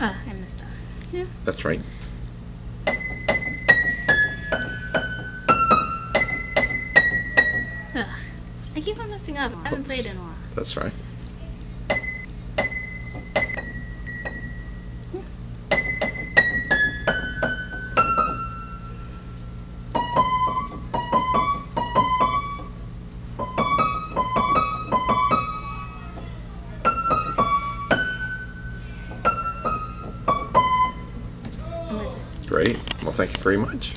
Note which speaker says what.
Speaker 1: I missed that. Yeah.
Speaker 2: That's right.
Speaker 1: Ugh. I keep on messing up. I haven't played in a while.
Speaker 2: That's right. Great. Well, thank you very much.